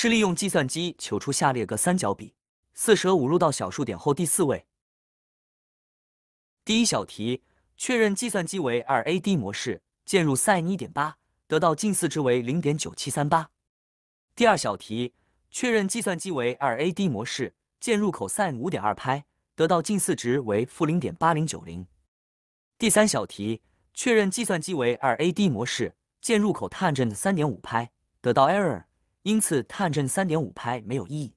是利用计算机求出下列个三角比，四舍五入到小数点后第四位。第一小题，确认计算机为二 A D 模式，键入 sin 一点八，得到近似值为零点九七三八。第二小题，确认计算机为二 A D 模式，键入口 sin 五点二拍，得到近似值为负零点八零九零。第三小题，确认计算机为二 A D 模式，键入口 tangent 三点五拍，得到 error，因此 tangent 三点五拍没有意义。